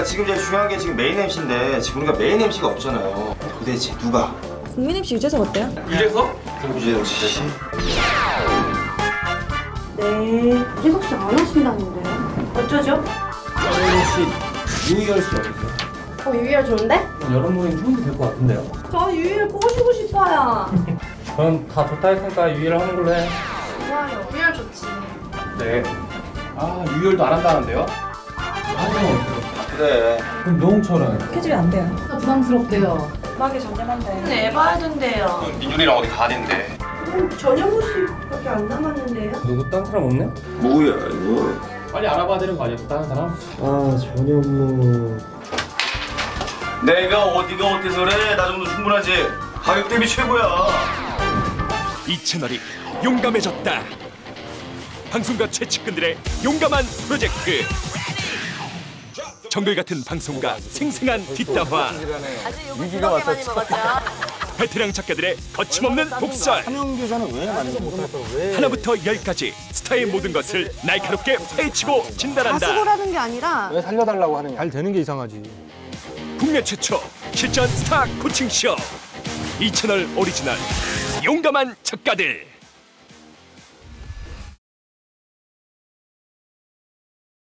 그러니까 지금 제일 중요한 게 지금 메인 MC인데 지금 우리가 메인 MC가 없잖아요. 도대체 누가? 국민 MC 유재석 어때요? 유재석? 유재석 씨. 네, 재석 씨 안 하신다는데요? 어쩌죠? 혹시 유희열 씨 어떠세요? 어, 유희열 좋은데? 여름 모임 충분히 될 것 같은데요? 저 유희열 꼬시고 싶어요. 그럼 다 좋다 했으니까 유희열 하는 걸로 해. 좋아요, 유희열 좋지. 네. 아 유희열도 안 한다는데요? 그 래. 그럼 노홍철은? 스케줄이 안 돼요. 부담스럽대요. 음악이 전념한데. 에바야 된대요. 민준이랑 어디 가는데? 전현무 씨밖에 안 남았는데요? 누구 딴 사람 없네? 뭐야 이거? 빨리 알아봐야 되는 거 아니야 또 다른 사람? 아 전현무 내가 어디가 어때서 그래? 나 정도 충분하지. 가격 대비 최고야. 이 채널이 용감해졌다. 방송가 최측근들의 용감한 프로젝트. 정글 같은 방송과 생생한 뒷담화. 위기가 왔었죠. 베테랑 작가들의 거침없는 독설. 한영교사는 왜 많이 못할까 왜 하나부터 열까지 스타의 모든 것을 날카롭게 파헤치고 진단한다. 가수고라는 게 아니라 왜 살려달라고 하느냐 잘 되는 게 이상하지 국내 최초 실전 스타 코칭 쇼. 이 채널 오리지널 용감한 작가들.